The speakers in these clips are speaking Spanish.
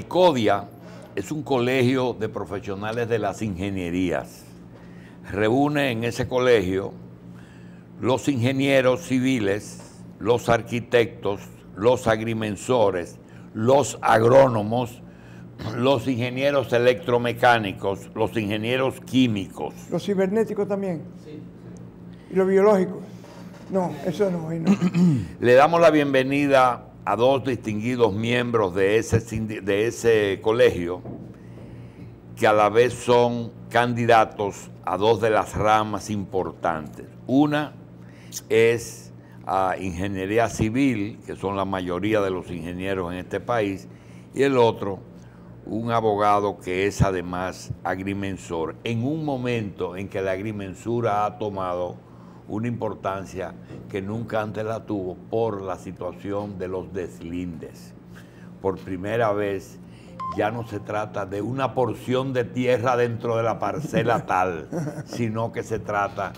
El CODIA es un colegio de profesionales de las ingenierías. Reúne en ese colegio los ingenieros civiles, los arquitectos, los agrimensores, los agrónomos, los ingenieros electromecánicos, los ingenieros químicos. Los cibernéticos también. Sí. ¿Y los biológicos? No, eso no. no. Le damos la bienvenida a dos distinguidos miembros de ese, de ese colegio que a la vez son candidatos a dos de las ramas importantes. Una es a ingeniería civil, que son la mayoría de los ingenieros en este país, y el otro, un abogado que es además agrimensor, en un momento en que la agrimensura ha tomado una importancia que nunca antes la tuvo por la situación de los deslindes. Por primera vez ya no se trata de una porción de tierra dentro de la parcela tal, sino que se trata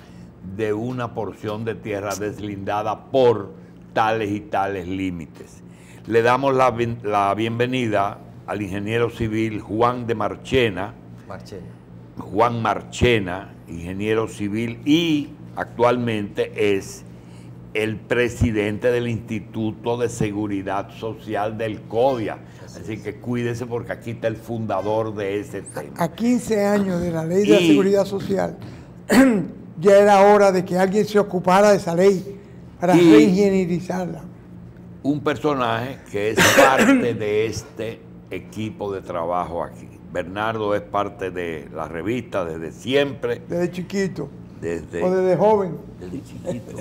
de una porción de tierra deslindada por tales y tales límites. Le damos la, bienvenida al ingeniero civil Juan de Marchena. Marchena. Juan Marchena, ingeniero civil y actualmente es el presidente del Instituto de Seguridad Social del CODIA. Así que cuídese porque aquí está el fundador de ese tema. A 15 años de la ley de seguridad social, ya era hora de que alguien se ocupara de esa ley para reingenierizarla. Un personaje que es parte de este equipo de trabajo aquí. Bernardo es parte de la revista desde siempre. Desde chiquito. Desde, o desde joven. Desde chiquito.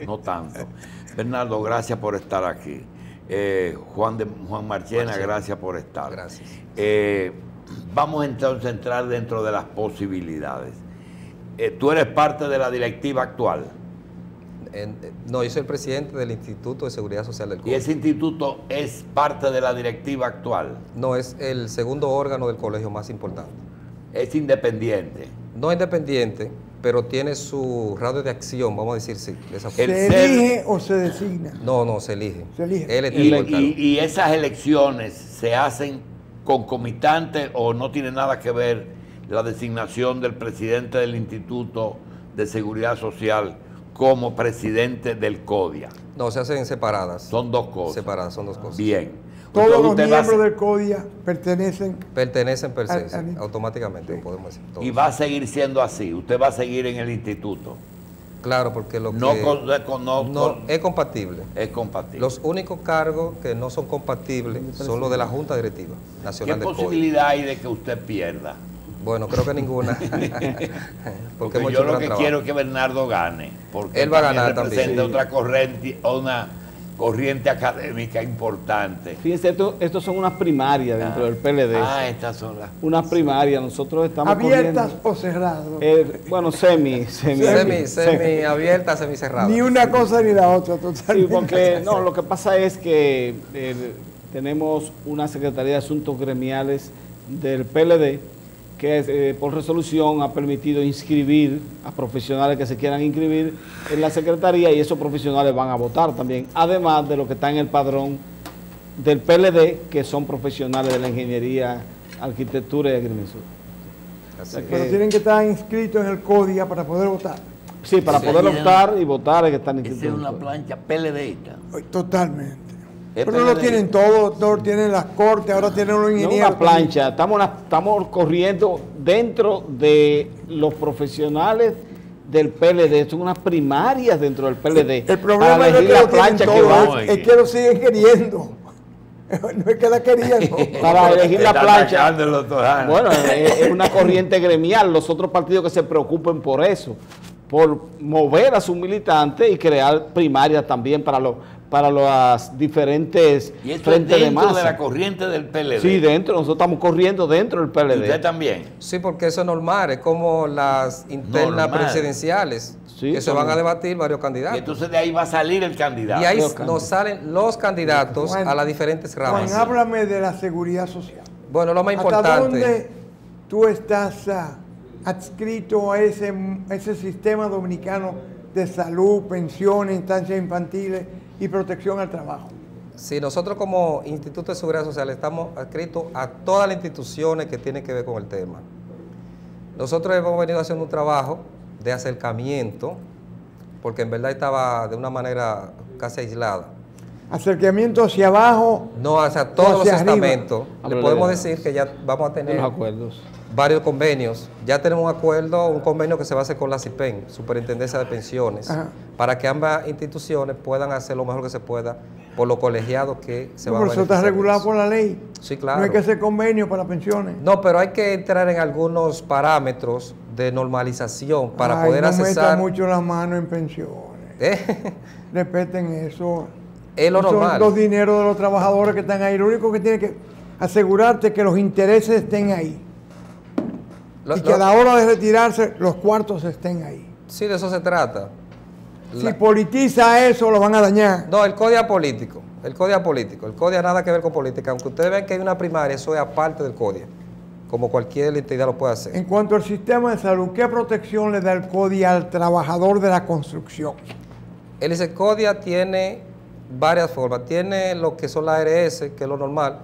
no tanto. Bernardo, gracias por estar aquí. Eh, Juan, de, Juan Marchena, gracias por estar. Gracias. Eh, vamos entonces a entrar dentro de las posibilidades. Eh, ¿Tú eres parte de la directiva actual? no, yo soy el presidente del Instituto de Seguridad Social del Colegio. ¿Y ese instituto es parte de la directiva actual? No, es el segundo órgano del colegio más importante. ¿Es independiente? No independiente, pero tiene su radio de acción, vamos a decir sí. ¿Se elige o se designa? No, no, se elige. Se elige. y, y, esas elecciones se hacen concomitantes o no tiene nada que ver la designación del presidente del Instituto de Seguridad Social como presidente del CODIA? No, se hacen separadas. Son dos cosas. Separadas, son dos cosas. Bien. Todos los miembros del CODIA pertenecen. Pertenecen per se, automáticamente, podemos decir. Y va a seguir siendo así. Usted va a seguir en el instituto. Claro, porque lo no que no, es compatible. Es compatible. Los únicos cargos que no son compatibles son los de la Junta Directiva Nacional ¿Qué posibilidad hay de que usted pierda? Bueno, creo que ninguna. porque, yo lo que quiero es que Bernardo gane. Porque él va a ganar representa también. otra corriente, una corriente académica importante. Fíjense, estos son unas primarias dentro del PLD. Ah, estas son las. Unas primarias, nosotros estamos. ¿Abiertas o cerradas? Eh, bueno, semi, semi. Semi, semi, abiertas, semi cerradas. Ni una cosa ni la otra, totalmente. Sí, porque no, lo que pasa es que eh, tenemos una Secretaría de Asuntos Gremiales del PLD que eh, por resolución ha permitido inscribir a profesionales que se quieran inscribir en la Secretaría y esos profesionales van a votar también, además de lo que está en el padrón del PLD, que son profesionales de la ingeniería, arquitectura y agrimensura. Pero tienen que estar inscritos en el CODIA para poder votar. Sí, para poder votar y votar hay que estar inscritos. es una plancha PLDista. Totalmente. Pero no lo tienen todo, todos tienen las cortes, ahora tienen los ingenieros. No una plancha, estamos, estamos corriendo dentro de los profesionales del PLD, son unas primarias dentro del PLD. El problema es que la plancha que es, que lo siguen queriendo. No es que la querían. Para elegir la plancha. Bueno, es una corriente gremial. Los otros partidos que se preocupen por eso, por mover a sus militantes y crear primarias también para los para las diferentes ¿Y esto frentes es dentro de, la corriente del PLD? Sí, dentro, nosotros estamos corriendo dentro del PLD. ¿Usted también? Sí, porque eso es normal, es como las internas presidenciales, que se van a debatir varios candidatos. Y entonces de ahí va a salir el candidato. Y ahí nos salen los candidatos a las diferentes ramas. Juan, háblame de la seguridad social. Bueno, lo más importante. ¿Hasta dónde tú estás ah, adscrito a ese, a ese sistema dominicano de salud, pensiones, instancias infantiles? Y protección al trabajo. Sí, nosotros como Instituto de Seguridad Social estamos adscritos a todas las instituciones que tienen que ver con el tema. Nosotros hemos venido haciendo un trabajo de acercamiento, porque en verdad estaba de una manera casi aislada. ¿Acercamiento hacia abajo? No, hacia todos los estamentos. Le podemos decir que ya vamos a tener acuerdos. Varios convenios. Ya tenemos un acuerdo, un convenio que se va a hacer con la CIPEN, Superintendencia de Pensiones, para que ambas instituciones puedan hacer lo mejor que se pueda por los colegiados que se van a eso está regulado por la ley. Sí, claro. No hay que hacer convenio para pensiones. No, pero hay que entrar en algunos parámetros de normalización para poder no accesar. No mucho la mano en pensiones. ¿Eh? Respeten eso. Es lo normal. Son los dineros de los trabajadores que están ahí. Lo único que tiene que asegurarte que los intereses estén ahí. Y que a la hora de retirarse los cuartos estén ahí. Sí, de eso se trata. Si politiza eso, lo van a dañar. No, el código político. El código político. El código nada que ver con política. Aunque ustedes vean que hay una primaria, eso es aparte del código. Como cualquier entidad lo puede hacer. En cuanto al sistema de salud, ¿qué protección le da el CODIA al trabajador de la construcción? El CODIA tiene varias formas. Tiene lo que son las ARS, que es lo normal.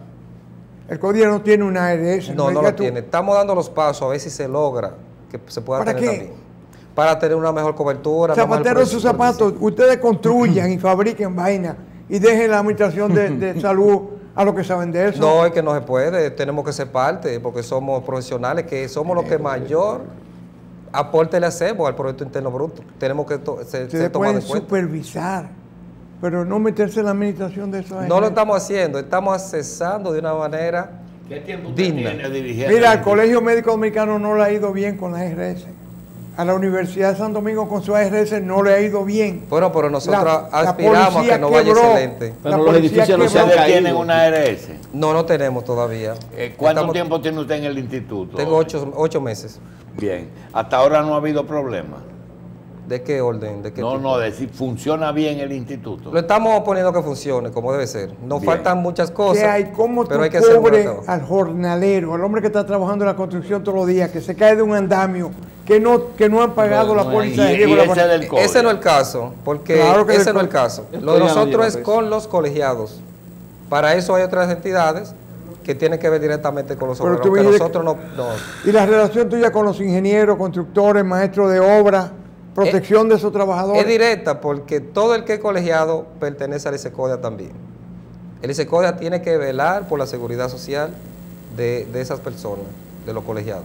El CODIA no tiene una ARS. No, no, lo tiene. Estamos dando los pasos a ver si se logra que se pueda ¿Para tener qué? para tener una mejor cobertura. Zapatero sus zapatos, ustedes construyan y fabriquen vaina y dejen la administración de, salud a lo que saben de eso. No, es que no se puede, tenemos que ser parte, porque somos profesionales, que somos los que mayor aporte le hacemos al Producto Interno Bruto. Tenemos que ser, Se pueden supervisar, pero no meterse en la administración de eso. No lo estamos haciendo, estamos accesando de una manera ¿Qué tiempo digna. Mira, al Colegio Médico Dominicano no le ha ido bien con la RS a la Universidad de San Domingo con su ARS no le ha ido bien. Bueno, pero nosotros aspiramos a que no vaya excelente. Pero los edificios no se tienen una ARS? No, no tenemos todavía. Eh, ¿Cuánto tiempo tiene usted en el instituto? Tengo ocho, ocho meses. Bien. ¿Hasta ahora no ha habido problema? ¿De qué orden? ¿De qué no, no, decir, funciona bien el instituto. Lo estamos poniendo que funcione, como debe ser. Nos faltan muchas cosas. hay? ¿Cómo pero hay que cobre al jornalero, al hombre que está trabajando en la construcción todos los días, que se cae de un andamio, que no, que no han pagado la póliza de ese, ese no es el caso, porque ese no es el caso. Lo de nosotros es con los colegiados. Para eso hay otras entidades que tienen que ver directamente con los obreros, nosotros no, no. ¿Y la relación tuya con los ingenieros, constructores, maestros de obra? Protección de esos trabajadores. Es directa porque todo el que es colegiado pertenece al ISECODIA también. El ISECODIA tiene que velar por la seguridad social de, esas personas, de los colegiados.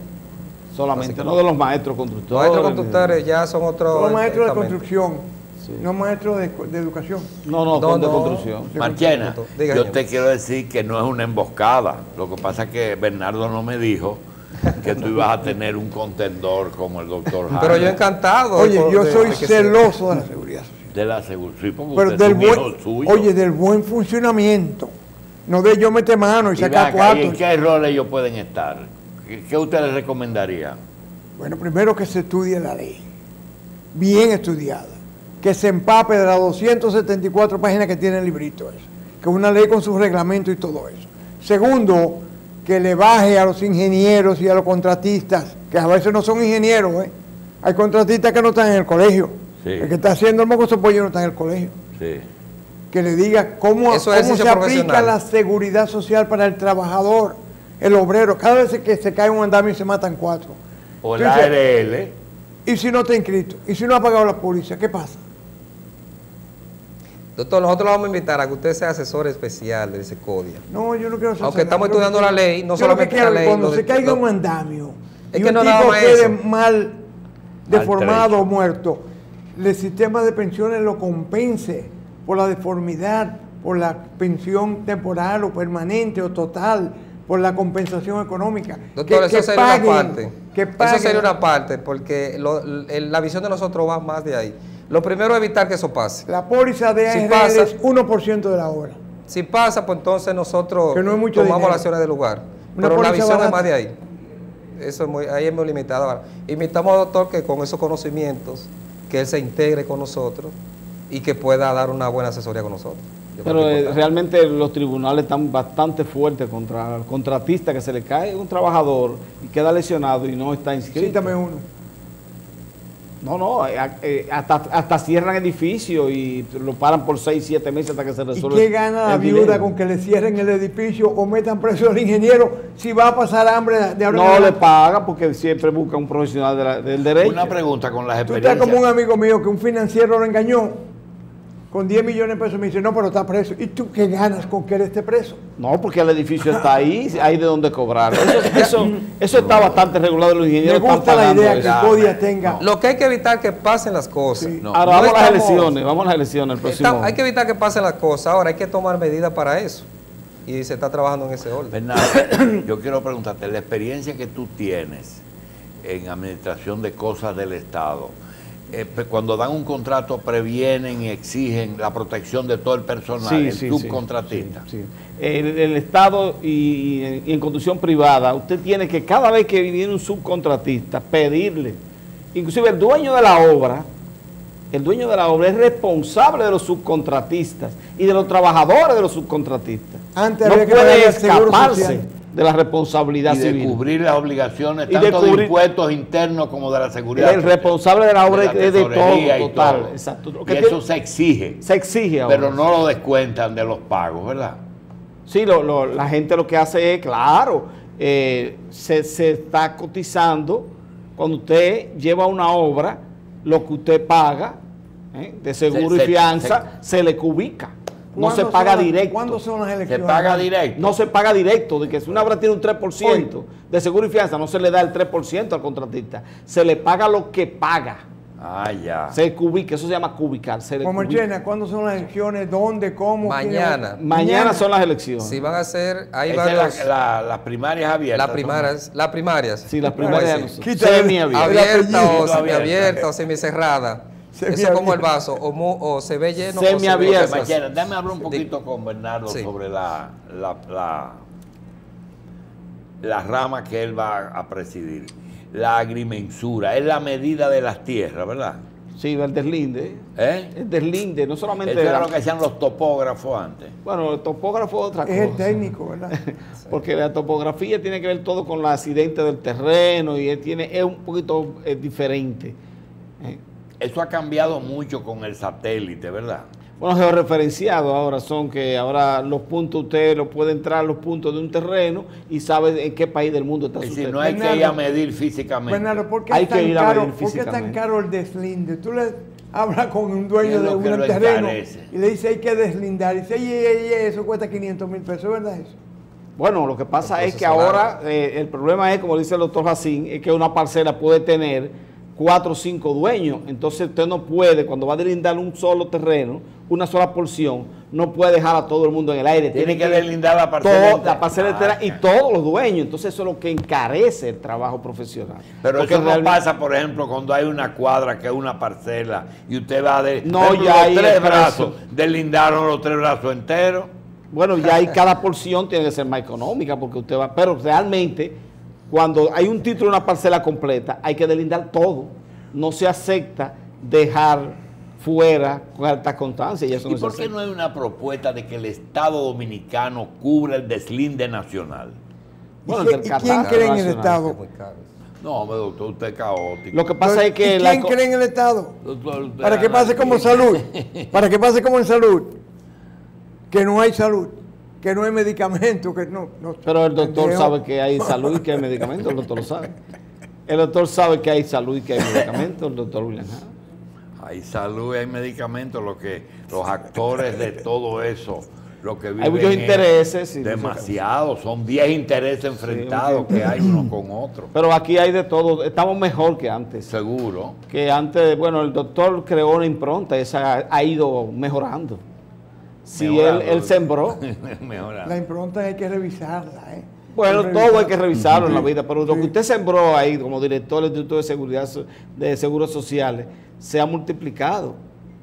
Solamente, no de los maestros constructores. Los maestros constructores ya son otros. Los maestros de construcción. No maestros de, educación. No, no, son de construcción. Marchena, yo te quiero decir que no es una emboscada. Lo que pasa es que Bernardo no me dijo que tú ibas a tener un contendor como el doctor Pero yo encantado. Oye, yo soy celoso de la seguridad social. De la seguridad, sí, Pero del buen, Oye, del buen funcionamiento. No de yo meter mano y, sacar cuatro. ¿En qué errores ellos pueden estar? ¿Qué, usted les recomendaría? Bueno, primero que se estudie la ley. Bien estudiada. Que se empape de las 274 páginas que tiene el librito eso. Que es una ley con sus reglamentos y todo eso. Segundo, que le baje a los ingenieros y a los contratistas, que a veces no son ingenieros, ¿eh? Hay contratistas que no están en el colegio. El que está haciendo el mocoso pollo no está en el colegio. Que le diga cómo, se aplica la seguridad social para el trabajador, el obrero. Cada vez que se cae un andamio se matan cuatro. O la ARL. ¿Y si no está inscrito? ¿Y si no ha pagado la policía? ¿Qué pasa? Doctor, nosotros lo vamos a invitar a que usted sea asesor especial de ese código. No, yo no quiero ser Aunque estamos estudiando la ley, no solamente la ley. Cuando se caiga un andamio es y que un no tipo quede mal deformado o muerto, el sistema de pensiones lo compense por la deformidad, por la pensión temporal o permanente o total, por la compensación económica. Doctor, eso sería una parte. eso sería una parte, porque la visión de nosotros va más de ahí. Lo primero es evitar que eso pase. La póliza de ARL es 1% de la hora. Si pasa, pues entonces nosotros tomamos las acciones del lugar. Pero la visión es más de ahí. Eso es muy, ahí es muy limitado. Invitamos al doctor que con esos conocimientos, que él se integre con nosotros y que pueda dar una buena asesoría con nosotros. Pero eh, realmente los tribunales están bastante fuertes contra el contratista que se le cae un trabajador y queda lesionado y no está inscrito. Cítame uno. No, no, eh, eh, hasta, hasta cierran edificios y lo paran por 6, 7 meses hasta que se resuelva. ¿Y qué gana la viuda con que le cierren el edificio o metan preso al ingeniero si va a pasar hambre de ahora No le paga porque siempre busca un profesional del derecho. Una pregunta con las experiencias. Tú estás como un amigo mío que un financiero lo engañó con 10 millones de pesos me dice, no, pero está preso. ¿Y tú qué ganas con que él esté preso? No, porque el edificio está ahí, hay de dónde cobrar. Eso, eso, está bastante regulado. Los ingenieros me gusta la idea que el CODIA tenga. Lo que hay que evitar que pasen las cosas. Ahora vamos a las elecciones, vamos a las elecciones el próximo. hay que evitar que pasen las cosas. Ahora hay que tomar medidas para eso. Y se está trabajando en ese orden. Bernardo, yo quiero preguntarte, la experiencia que tú tienes en administración de cosas del Estado, eh, cuando dan un contrato previenen y exigen la protección de todo el personal, el subcontratista. el, Estado y, en conducción privada, usted tiene que cada vez que viene un subcontratista pedirle, inclusive el dueño de la obra, el dueño de la obra es responsable de los subcontratistas y de los trabajadores de los subcontratistas. Antes no puede escaparse de la responsabilidad y de cubrir las obligaciones tanto de, impuestos internos como de la seguridad. El responsable de la obra es de todo, total. Exacto. y eso se exige. Se exige Pero no lo descuentan de los pagos, ¿verdad? Sí, la gente lo que hace es, claro, eh, se, está cotizando cuando usted lleva una obra, lo que usted paga eh, de seguro y fianza se le cubica. No se paga directo. ¿Cuándo son las elecciones? Se paga directo. No se paga directo, de que si una obra tiene un 3% de seguro y fianza, no se le da el 3% al contratista. Se le paga lo que paga. Ah, ya. Se cubica, eso se llama cubicar. Se ¿cuándo son las elecciones? ¿Dónde? ¿Cómo? Mañana. Mañana son las elecciones. Sí, van a ser. Ahí van las primarias abiertas. Las primarias. Las primarias. Sí, las primarias. Semi-abiertas. Abierta o semi-abierta o semi-cerrada. Eso es como el vaso, o, se ve lleno o se ve Dame hablar un poquito con Bernardo sobre la, la, la, rama que él va a presidir. La agrimensura, es la medida de las tierras, ¿verdad? Sí, el deslinde. ¿Eh? El deslinde, no solamente... Eso era lo que hacían los topógrafos antes. Bueno, el topógrafo es otra cosa. Es el técnico, ¿verdad? Porque la topografía tiene que ver todo con los accidentes del terreno y tiene, es un poquito diferente. ¿Eh? Eso ha cambiado mucho con el satélite, ¿verdad? Bueno, georreferenciado ahora son que ahora los puntos, usted lo puede entrar a los puntos de un terreno y sabe en qué país del mundo está su terreno. no hay que ir a medir físicamente. Bueno, ¿por qué, hay que ir a medir ¿por qué es tan caro el deslinde? Tú le hablas con un dueño de un terreno y le dice hay que deslindar. Y dice, ey, eso cuesta 500 mil pesos, ¿verdad eso? Bueno, lo que pasa es que ahora eh, el problema es, como dice el doctor Jacín, es que una parcela puede tener cuatro o cinco dueños. Entonces usted no puede, cuando va a deslindar un solo terreno, una sola porción, no puede dejar a todo el mundo en el aire. Tiene, que deslindar la parcela La parcela entera y todos los dueños. Entonces eso es lo que encarece el trabajo profesional. Pero eso no pasa, por ejemplo, cuando hay una cuadra que es una parcela y usted va de no, ya los tres brazos, deslindaron los tres brazos enteros. Bueno, ya hay cada porción tiene que ser más económica porque usted va, pero realmente cuando hay un título de una parcela completa, hay que delindar todo. No se acepta dejar fuera con alta constancia. ¿Y, ¿Y por qué no hay una propuesta de que el Estado Dominicano cubra el deslinde nacional? Bueno, ¿Y, quién cree en el Estado? No, doctor, usted es caótico. Lo que pasa es que... ¿Quién cree en el Estado? Para que pase como salud. Para que pase como en salud. Que no hay salud que no hay medicamento, que no, Pero el doctor sabe que hay salud y que hay medicamento, el doctor lo sabe. El doctor sabe que hay salud y que hay medicamento, el doctor William Hay salud y hay medicamento, lo que los actores de todo eso, lo que viven Hay muchos intereses. demasiado, son 10 intereses enfrentados que hay uno con otro. Pero aquí hay de todo, estamos mejor que antes. Seguro. Que antes, bueno, el doctor creó una impronta, esa ha ido mejorando. Si él, sembró. la impronta hay que revisarla. ¿eh? Bueno, todo hay que revisarlo en la vida, pero lo que usted sembró ahí como director del Instituto de Seguridad de Seguros Sociales se ha multiplicado.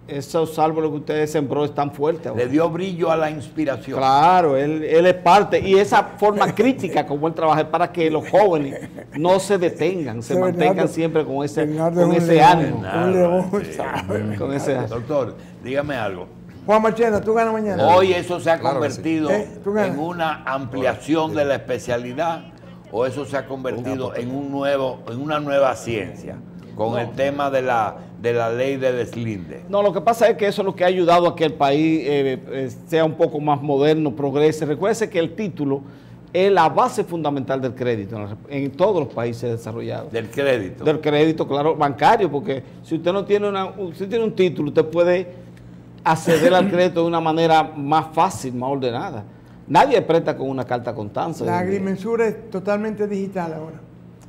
Esos árboles que usted sembró están fuertes. Le dio brillo a la inspiración. Claro, él, es parte. Y esa forma crítica como él trabaja es para que los jóvenes no se detengan, se mantengan siempre con ese, con ese ánimo. Con ese Doctor, dígame algo. Juan Machena, tú ganas mañana. Hoy eso se ha convertido eh, en una ampliación de la especialidad o eso se ha convertido en un nuevo, en una nueva ciencia. con el tema de la, de la ley de deslinde. No, lo que pasa es que eso es lo que ha ayudado a que el país eh, eh, sea un poco más moderno, progrese. Recuerde que el título es la base fundamental del crédito en, todos los países desarrollados. Del crédito. Del crédito, claro, bancario, porque si usted no tiene, una, si tiene un título, usted puede acceder al crédito de una manera más fácil, más ordenada. Nadie presta con una carta constancia. La agrimensura es totalmente digital ahora.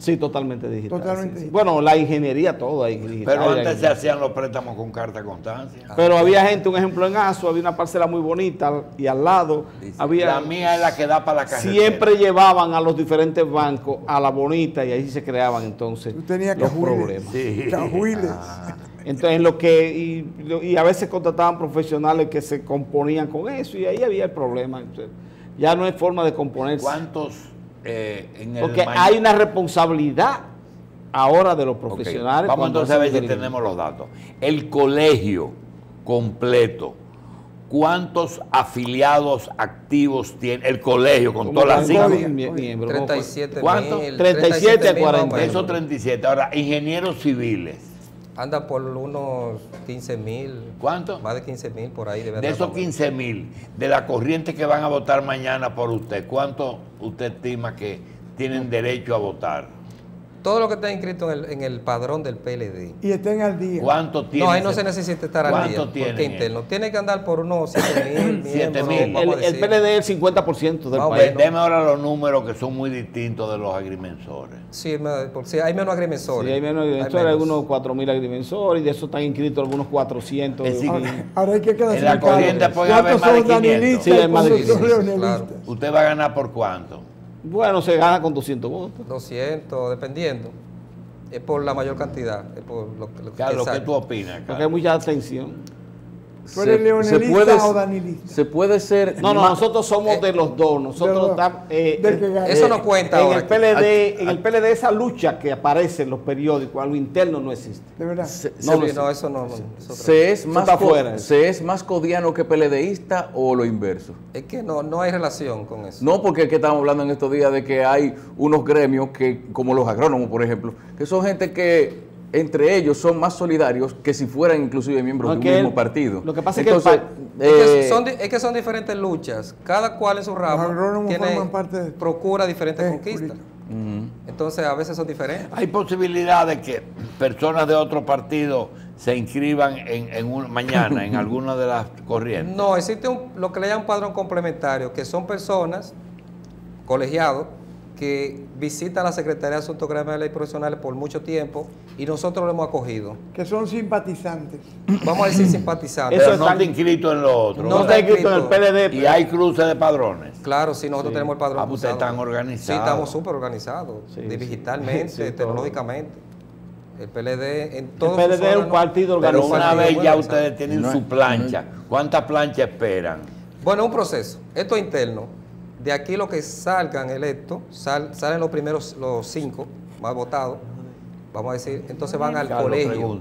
Sí, totalmente digital. Totalmente Bueno, la ingeniería, todo ahí digital. Pero antes se hacían los préstamos con carta constancia. Pero había gente, un ejemplo en Aso, había una parcela muy bonita y al lado había... La mía es la que da para la carretera. Siempre llevaban a los diferentes bancos a la bonita y ahí se creaban entonces los problemas. Sí. Ah. Entonces, lo que, y, y, a veces contrataban profesionales que se componían con eso y ahí había el problema. ya no hay forma de componerse. ¿Cuántos eh, Porque hay una responsabilidad ahora de los profesionales. Vamos entonces a ver si tenemos los datos. El colegio completo, ¿cuántos afiliados activos tiene el colegio con todas las siglas? 37 ¿Cuántos? 37 a 40. Eso 37. Ahora, ingenieros civiles. Anda por unos 15 mil. ¿Cuánto? Más de 15 mil por ahí. De, esos 15 mil, de la corriente que van a votar mañana por usted, ¿cuánto usted estima que tienen derecho a votar? Todo lo que está inscrito en el, padrón del PLD. Y estén al día. ¿Cuánto tiene? No, ahí no se necesita estar al día. ¿Cuánto tiene? interno. Tiene que andar por unos 7 mil. El, PLD es el 50% del país. Deme ahora los números que son muy distintos de los agrimensores. Sí, hay menos agrimensores. Sí, hay menos agrimensores. Hay, algunos 4 mil agrimensores y de eso están inscritos algunos 400. ahora, hay que quedar En la corriente puede haber más de 500. Sí, hay más de 500. ¿Usted va a ganar por cuánto? Bueno, se gana con 200 votos. 200, dependiendo. Es por la mayor cantidad. Es por lo, lo, claro, que, tú opinas? Porque hay mucha atención se, puede, o danilista? Se puede ser. No, no, nosotros somos eh, de los dos. Nosotros estamos. Eh, eh, eso no cuenta. En el PLD, en el PLD esa lucha que aparece en los periódicos, a lo interno no existe. De verdad. no, eso no. se, es más ¿Se es más codiano que PLDista o lo inverso? Es que no, no hay relación con eso. No, porque es que estamos hablando en estos días de que hay unos gremios que, como los agrónomos, por ejemplo, que son gente que entre ellos son más solidarios que si fueran inclusive miembros de un mismo partido. Lo que pasa es, que, eh, son, es que son diferentes luchas. Cada cual en su ramo tiene, procura diferentes conquistas. Entonces a veces son diferentes. Hay posibilidad de que personas de otro partido se inscriban en, mañana en alguna de las corrientes. No, existe lo que le llaman un padrón complementario, que son personas colegiados que visita la Secretaría de Asuntos Gremiales y Profesionales por mucho tiempo y nosotros lo hemos acogido. Que son simpatizantes. Vamos a decir simpatizantes. Eso no está inscrito en lo otro. No, está inscrito en el PLD. Y hay cruces de padrones. Claro, sí, nosotros tenemos el padrón. Ah, ustedes están organizados. Sí, estamos súper organizados. digitalmente, tecnológicamente. El PLD en todo El PLD es un partido organizado. Pero una vez ya ustedes tienen su plancha. ¿Cuántas planchas esperan? Bueno, un proceso. Esto es interno de aquí lo que salgan electos, salen los primeros, los cinco más votados, vamos a decir, entonces van al colegio.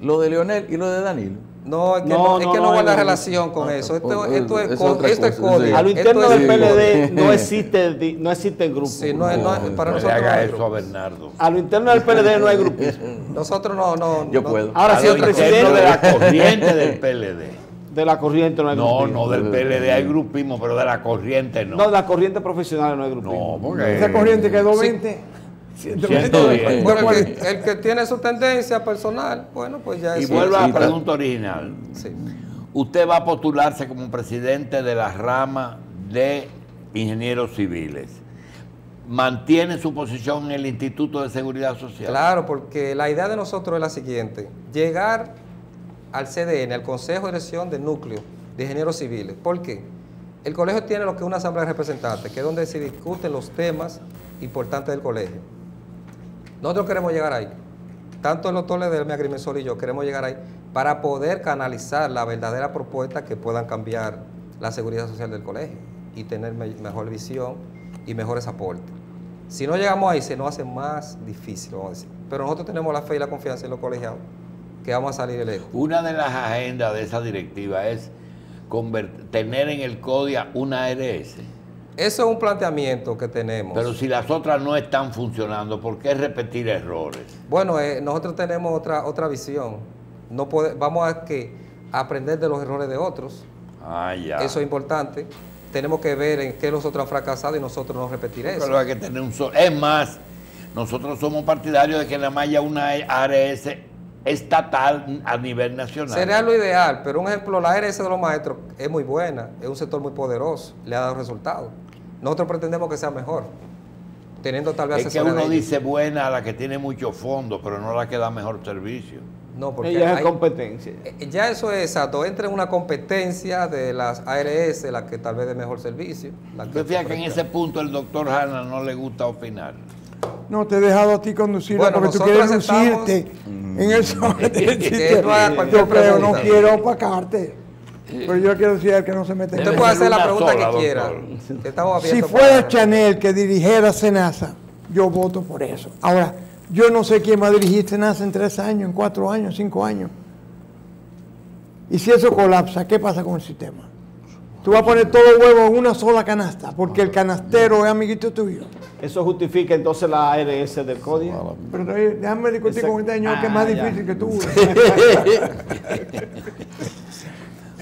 Lo de Leonel y lo de Danilo. No, es que no, es que no, guarda relación con eso. Esto, esto es, esto es código. A lo interno del PLD no existe, no existe el grupo. Sí, no, no, para nosotros. haga eso a Bernardo. A lo interno del PLD no hay grupo. Nosotros no, no. Yo puedo. Ahora, si el presidente de la corriente del PLD de la corriente no hay No, no, del PLD hay grupismo, pero de la corriente no. No, de la corriente profesional no hay grupismo. No, porque... Esa corriente quedó 20. Bueno, el que, tiene su tendencia personal, bueno, pues ya es... Y vuelvo a la pregunta original. Sí. Usted va a postularse como presidente de la rama de ingenieros civiles. ¿Mantiene su posición en el Instituto de Seguridad Social? Claro, porque la idea de nosotros es la siguiente, llegar al CDN, al Consejo de Dirección del Núcleo de Ingenieros Civiles. ¿Por qué? El colegio tiene lo que es una asamblea de representantes, que es donde se discuten los temas importantes del colegio. Nosotros queremos llegar ahí. Tanto el doctor Lederme, Agrimensor y yo queremos llegar ahí para poder canalizar la verdadera propuesta que puedan cambiar la seguridad social del colegio y tener mejor visión y mejores aportes. Si no llegamos ahí, se nos hace más difícil, vamos a decir. Pero nosotros tenemos la fe y la confianza en los colegiados que vamos a salir electos. Una de las agendas de esa directiva es tener en el CODIA una ARS. Eso es un planteamiento que tenemos. Pero si las otras no están funcionando, ¿por qué repetir errores? Bueno, eh, nosotros tenemos otra, otra visión. No vamos a que aprender de los errores de otros. Ah, ya. Eso es importante. Tenemos que ver en qué los otros han fracasado y nosotros no repetir eso. Pero hay que tener un Es más, nosotros somos partidarios de que la haya una ARS estatal a nivel nacional. Sería lo ideal, pero un ejemplo, la ARS de los maestros es muy buena, es un sector muy poderoso, le ha dado resultados. Nosotros pretendemos que sea mejor, teniendo tal vez Es que uno dice buena a la que tiene mucho fondo, pero no la que da mejor servicio. No, porque ya es competencia. Eh, ya eso es exacto. Entra en una competencia de las ARS, la que tal vez dé mejor servicio. Usted fíjate que en ese punto el doctor Hanna no le gusta opinar. No, te he dejado a ti conducir porque tú quieres lucirte en el Yo no quiero opacarte. Pero yo quiero decir al que no se mete Usted puede hacer la pregunta que quiera. si fuera Chanel que dirigiera Senasa, yo voto por eso. Ahora, yo no sé quién va a dirigir Senasa en tres años, en cuatro años, cinco años. Y si eso colapsa, ¿qué pasa con el sistema? Tú vas a poner todo el huevo en una sola canasta, porque el canastero es amiguito tuyo. Eso justifica entonces la ARS del código. Pero déjame discutir con este señor que es más ah, difícil que tú.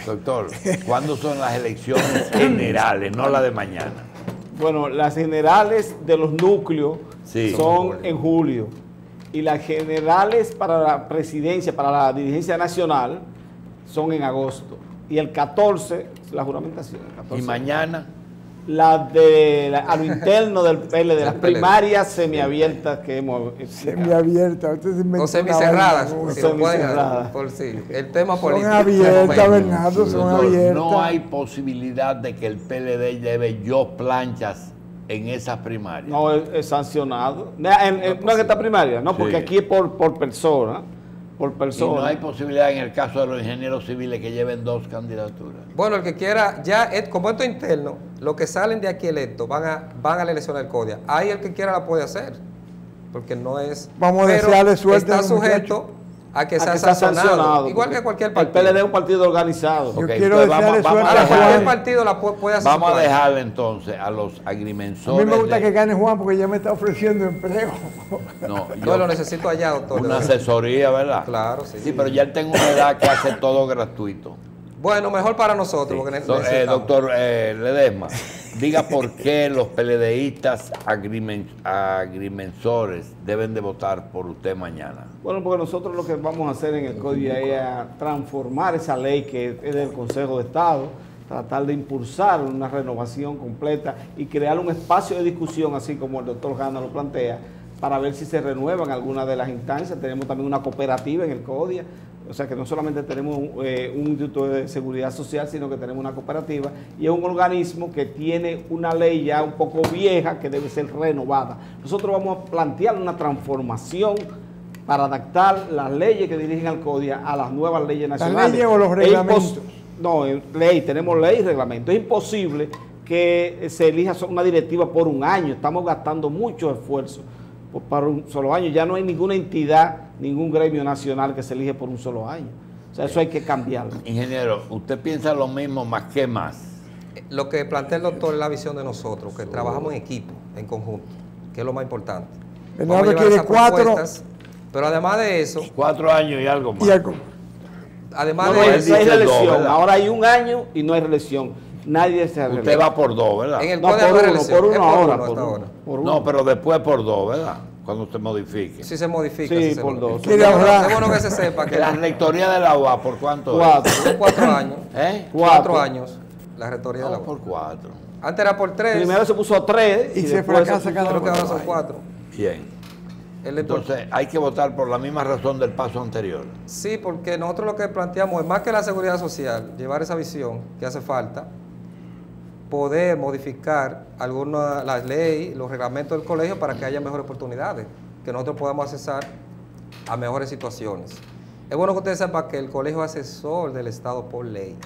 Doctor, ¿cuándo son las elecciones generales, no las de mañana? Bueno, las generales de los núcleos son en julio y las generales para la presidencia, para la dirigencia nacional, son en agosto. Y el 14, la juramentación. ¿Y mañana? La de a lo interno del PL, de las primarias semiabiertas que hemos. Semiabiertas, o semicerradas. Semicerradas. Por sí. El tema político. Son abiertas, Bernardo, son abiertas. No hay posibilidad de que el PLD lleve yo planchas en esas primarias. No, es, sancionado. En, en, no, en esta primaria, no, porque aquí es por, por persona por persona. Y no hay posibilidad en el caso de los ingenieros civiles que lleven dos candidaturas. Bueno, el que quiera, ya como esto interno, los que salen de aquí electos van a, van a la elección del CODIA. Ahí el que quiera la puede hacer, porque no es... Vamos a desearle suerte. Está sujeto a que, sea, sancionado. Igual que cualquier partido. El PLD es un partido organizado. Yo quiero decirle vamos, a cualquier partido la puede hacer. Vamos a dejarle entonces a los agrimensores. A mí me gusta que gane Juan porque ya me está ofreciendo empleo. No, yo lo necesito allá, doctor. Una asesoría, ¿verdad? Claro, sí. Sí, pero ya él tengo una edad que hace todo gratuito. Bueno, mejor para nosotros. Porque eh, doctor eh, Ledesma, diga por qué los PLDistas agrimensores deben de votar por usted mañana. Bueno, porque nosotros lo que vamos a hacer en el código es transformar esa ley que es del Consejo de Estado, tratar de impulsar una renovación completa y crear un espacio de discusión, así como el doctor Gana lo plantea, para ver si se renuevan algunas de las instancias. Tenemos también una cooperativa en el CODIA, o sea que no solamente tenemos eh, un instituto de seguridad social, sino que tenemos una cooperativa y es un organismo que tiene una ley ya un poco vieja que debe ser renovada. Nosotros vamos a plantear una transformación para adaptar las leyes que dirigen al CODIA a las nuevas leyes nacionales. ¿Las leyes o los reglamentos? No, ley, tenemos ley y reglamento. Es imposible que se elija una directiva por un año. Estamos gastando mucho esfuerzo para un solo año. Ya no hay ninguna entidad, ningún gremio nacional que se elige por un solo año. O sea, eso hay que cambiarlo. Ingeniero, ¿usted piensa lo mismo más que más? Lo que plantea el doctor es la visión de nosotros, que trabajamos en equipo, en conjunto, que es lo más importante. Vamos a cuatro, pero además de eso... Cuatro años y algo más. Además de eso... hay reelección. Ahora hay un año y no hay reelección. Nadie se Usted va por dos, ¿verdad? En el no, por uno, por uno, ahora. Por No, pero después por dos, ¿verdad? Cuando se modifique. Sí se modifica. Sí, por dos. Quiere ahorrar. Es bueno que se sepa que... La rectoría de la UA, ¿por cuánto? Cuatro. cuatro años. ¿Eh? Cuatro, años. La rectoría de la UA. por cuatro. Antes era por tres. Primero se puso tres y, y se fracasa cada Creo que ahora son cuatro. Bien. Entonces, hay que votar por la misma razón del paso anterior. Sí, porque nosotros lo que planteamos es más que la seguridad social, llevar esa visión que hace falta, poder modificar algunas las leyes, los reglamentos del colegio para que haya mejores oportunidades, que nosotros podamos accesar a mejores situaciones. Es bueno que ustedes sepan que el colegio es asesor del Estado por ley,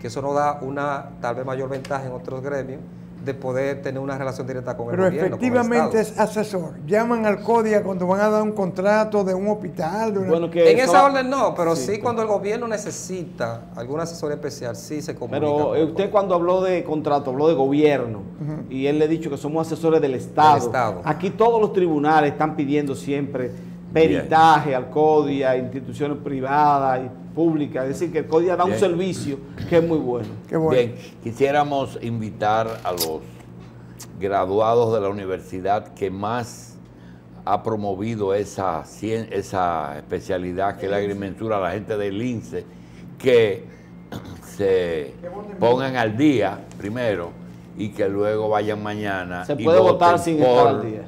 que eso nos da una tal vez mayor ventaja en otros gremios de poder tener una relación directa con el gobierno. Pero efectivamente es asesor. Llaman al CODIA cuando van a dar un contrato de un hospital. Bueno, que en esa orden no, pero sí, cuando el gobierno necesita algún asesor especial, sí se comunica. Pero eh, usted cuando habló de contrato, habló de gobierno, y él le ha dicho que somos asesores del Estado. Estado. Aquí todos los tribunales están pidiendo siempre peritaje al CODIA, instituciones privadas y públicas. Es decir, que el CODIA da un servicio que es muy bueno. Bien, quisiéramos invitar a los graduados de la universidad que más ha promovido esa, esa especialidad que es la agrimensura, a la gente del INSE, que se pongan al día primero y que luego vayan mañana. Se puede votar sin estar al día.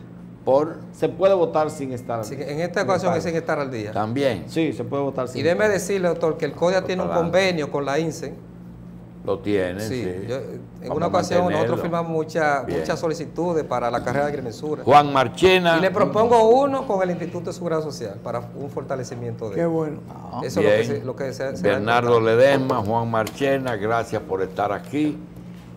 Se puede votar sin estar al día. en esta ocasión es sin estar al día. También. Sí, se puede votar sin Y déme decirle, doctor, que el CODIA tiene un convenio con la INSE. Lo tiene, sí. en una ocasión nosotros firmamos muchas muchas solicitudes para la carrera de agrimensura. Juan Marchena. Y le propongo uno con el Instituto de Seguridad Social para un fortalecimiento de Qué bueno. Eso es lo que, se, Bernardo Ledesma, Juan Marchena, gracias por estar aquí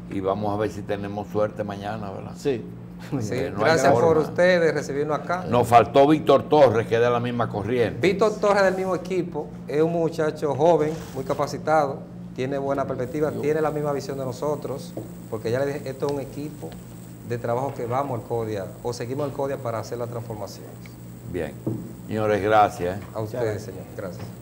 y vamos a ver si tenemos suerte mañana, ¿verdad? Sí gracias por ustedes recibirnos acá. Nos faltó Víctor Torres, que es de la misma corriente. Víctor Torres del mismo equipo, es un muchacho joven, muy capacitado, tiene buena perspectiva, tiene la misma visión de nosotros, porque ya le dije, esto es un equipo de trabajo que vamos al CODIA, o seguimos al CODIA para hacer la transformación. Bien. Señores, gracias. A ustedes, señor. Gracias.